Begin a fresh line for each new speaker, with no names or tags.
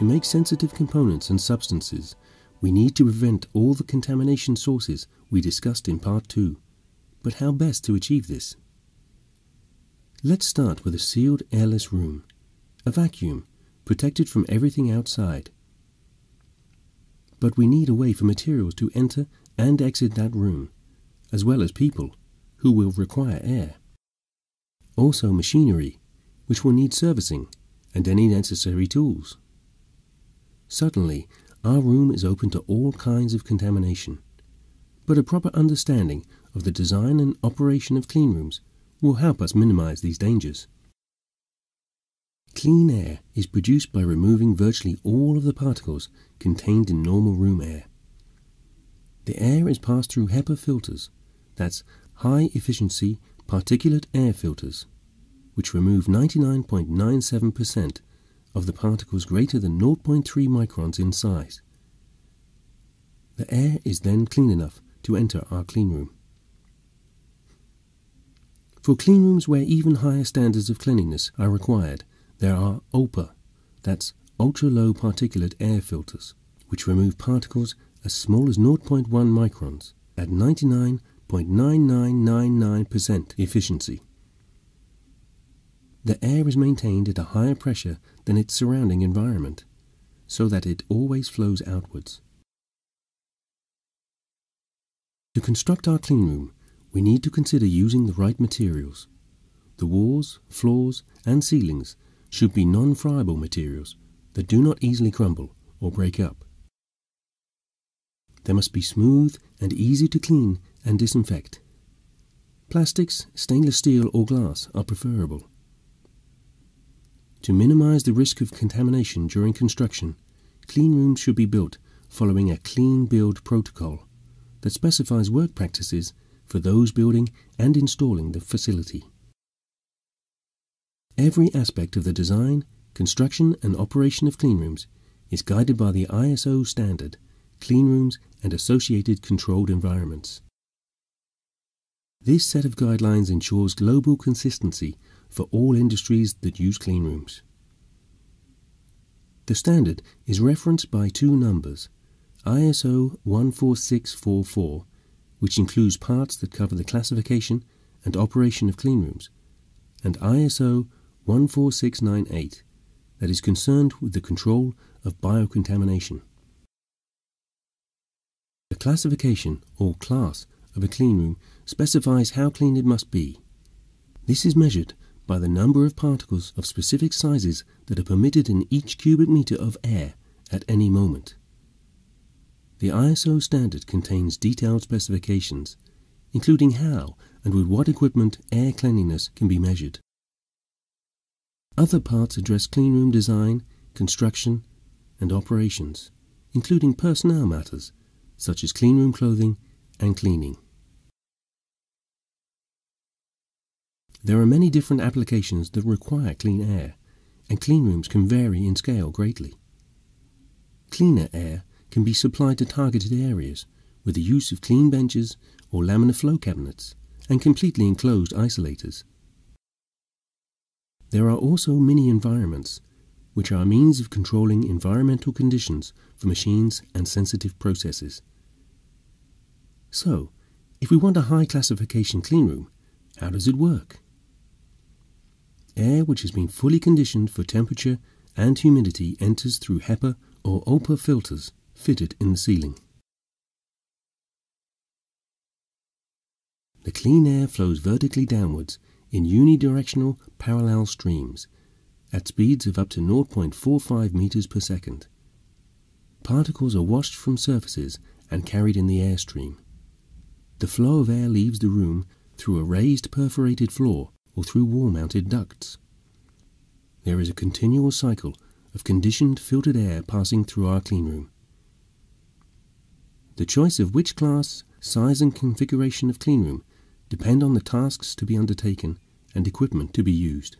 To make sensitive components and substances, we need to prevent all the contamination sources we discussed in Part 2. But how best to achieve this? Let's start with a sealed airless room, a vacuum, protected from everything outside. But we need a way for materials to enter and exit that room, as well as people, who will require air. Also machinery, which will need servicing, and any necessary tools. Suddenly, our room is open to all kinds of contamination, but a proper understanding of the design and operation of clean rooms will help us minimize these dangers. Clean air is produced by removing virtually all of the particles contained in normal room air. The air is passed through HEPA filters, that's high efficiency particulate air filters, which remove 99.97% of the particles greater than 0.3 microns in size. The air is then clean enough to enter our cleanroom. For cleanrooms where even higher standards of cleanliness are required, there are ULPA, that's ultra-low particulate air filters, which remove particles as small as 0.1 microns at 99.9999% efficiency. The air is maintained at a higher pressure than its surrounding environment, so that it always flows outwards. To construct our cleanroom, we need to consider using the right materials. The walls, floors, and ceilings should be non-friable materials that do not easily crumble or break up. They must be smooth and easy to clean and disinfect. Plastics, stainless steel, or glass are preferable. To minimize the risk of contamination during construction, clean rooms should be built following a clean build protocol that specifies work practices for those building and installing the facility. Every aspect of the design, construction, and operation of cleanrooms is guided by the ISO standard, cleanrooms and associated controlled environments. This set of guidelines ensures global consistency for all industries that use cleanrooms. The standard is referenced by two numbers, ISO 14644 which includes parts that cover the classification and operation of cleanrooms, and ISO 14698 that is concerned with the control of biocontamination. The classification or class of a cleanroom specifies how clean it must be. This is measured by the number of particles of specific sizes that are permitted in each cubic meter of air at any moment. The ISO standard contains detailed specifications, including how and with what equipment air cleanliness can be measured. Other parts address cleanroom design, construction, and operations, including personnel matters such as cleanroom clothing and cleaning. There are many different applications that require clean air, and clean rooms can vary in scale greatly. Cleaner air can be supplied to targeted areas with the use of clean benches or laminar flow cabinets and completely enclosed isolators. There are also mini environments, which are means of controlling environmental conditions for machines and sensitive processes. So, if we want a high classification cleanroom, how does it work? Air which has been fully conditioned for temperature and humidity enters through HEPA or ULPA filters fitted in the ceiling. The clean air flows vertically downwards in unidirectional parallel streams at speeds of up to 0.45 meters per second. Particles are washed from surfaces and carried in the airstream. The flow of air leaves the room through a raised perforated floor or through wall-mounted ducts. There is a continual cycle of conditioned filtered air passing through our cleanroom. The choice of which class, size and configuration of cleanroom depend on the tasks to be undertaken and equipment to be used.